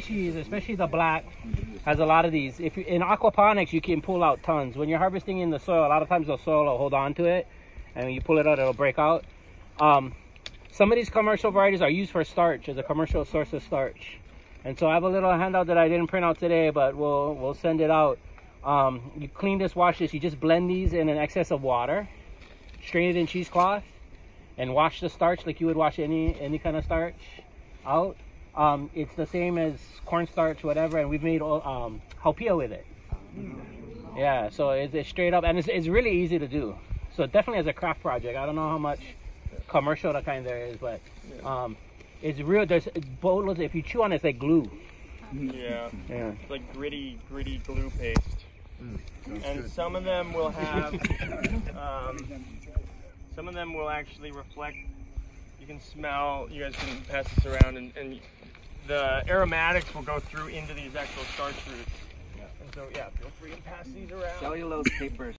species, especially the black, has a lot of these. If you, in aquaponics, you can pull out tons. When you're harvesting in the soil, a lot of times the soil will hold on to it, and when you pull it out, it'll break out. Um, some of these commercial varieties are used for starch as a commercial source of starch. And so I have a little handout that I didn't print out today, but we'll we'll send it out. Um, you clean this, wash this. You just blend these in an excess of water, strain it in cheesecloth, and wash the starch like you would wash any any kind of starch out. Um, it's the same as cornstarch, whatever, and we've made um, haupia with it. Yeah, so it's, it's straight up, and it's, it's really easy to do. So definitely as a craft project, I don't know how much commercial the kind there is, but um, it's real. There's boatloads. If you chew on it, it's like glue. Yeah. Yeah. It's like gritty, gritty glue paste. and some of them will have, um, some of them will actually reflect. You can smell. You guys can pass this around, and, and the aromatics will go through into these actual starch roots. And so, yeah, feel free to pass these around. Cellulose paper